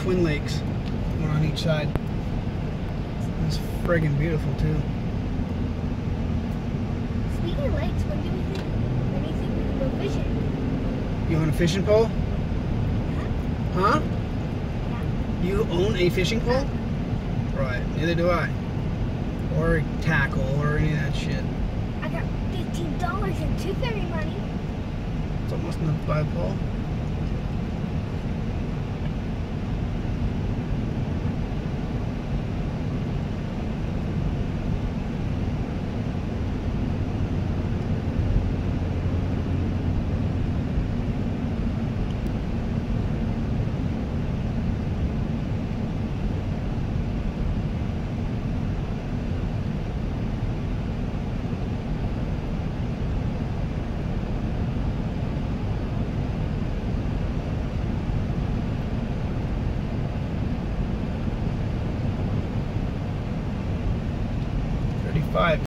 twin lakes, one on each side. It's friggin' beautiful too. Speaking of lakes, when do you think? When do you think we can go fishing? You own a fishing pole? Huh? Yeah. You own a fishing pole? Right, neither do I. Or a tackle or any of that shit. I got fifteen dollars in tooth fairy money. It's almost enough to buy a pole. Thirty-five.